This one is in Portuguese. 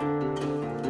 Música